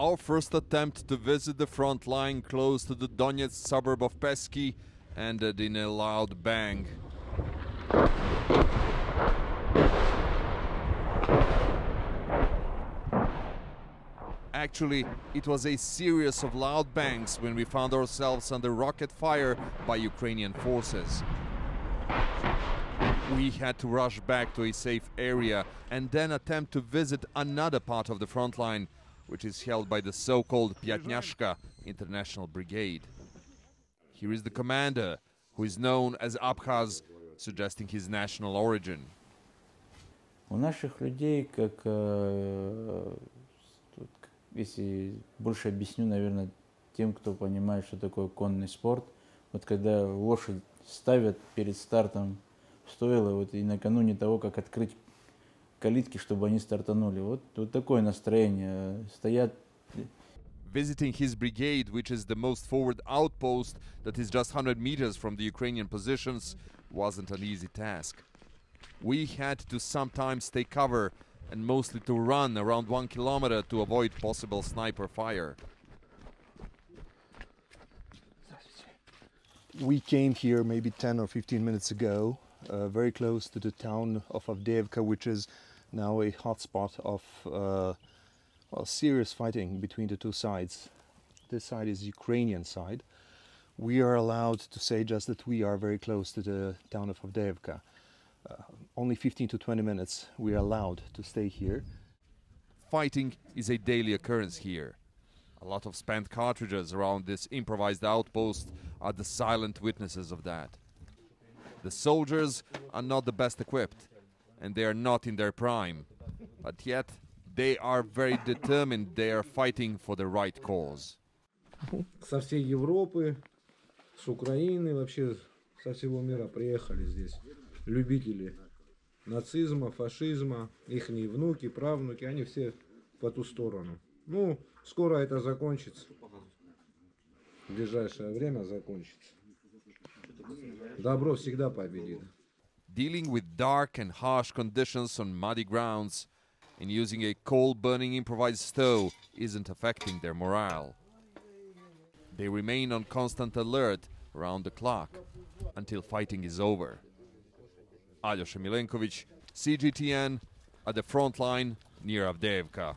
Our first attempt to visit the front line close to the Donetsk suburb of Pesky ended in a loud bang. Actually, it was a series of loud bangs when we found ourselves under rocket fire by Ukrainian forces. We had to rush back to a safe area and then attempt to visit another part of the front line, which is held by the so-called Pyatnyashka International Brigade. Here is the commander, who is known as Abkhaz, suggesting his national origin. У наших людей, как, э, если больше объясню, наверное, тем, кто понимает, что такое конный спорт, вот когда лошадь ставят перед стартом в стойло, вот и накануне того, как открыть калитки, чтобы они стартанули, вот, вот такое настроение. Стоят Visiting his brigade, which is the most forward outpost that is just 100 meters from the Ukrainian positions, wasn't an easy task. We had to sometimes take cover and mostly to run around one kilometer to avoid possible sniper fire. We came here maybe 10 or 15 minutes ago, uh, very close to the town of Avdiivka, which is now a hotspot of uh, well, serious fighting between the two sides. This side is Ukrainian side. We are allowed to say just that we are very close to the town of Avdiivka. Uh, only 15 to 20 minutes we are allowed to stay here. Fighting is a daily occurrence here. A lot of spent cartridges around this improvised outpost are the silent witnesses of that. The soldiers are not the best equipped, and they are not in their prime, but yet they are very determined they are fighting for the right cause. со всей Европы, с Украины, вообще со всего мира приехали здесь любители нацизма, фашизма, их внуки, правнуки, они все по ту сторону. Ну, скоро это закончится. В ближайшее время закончится. Добро всегда победит. Dealing with dark and harsh conditions on muddy grounds and using a coal burning improvised stove isn't affecting their morale. They remain on constant alert around the clock until fighting is over. Alyosha Milenkovic, CGTN, at the front line near Avdiivka.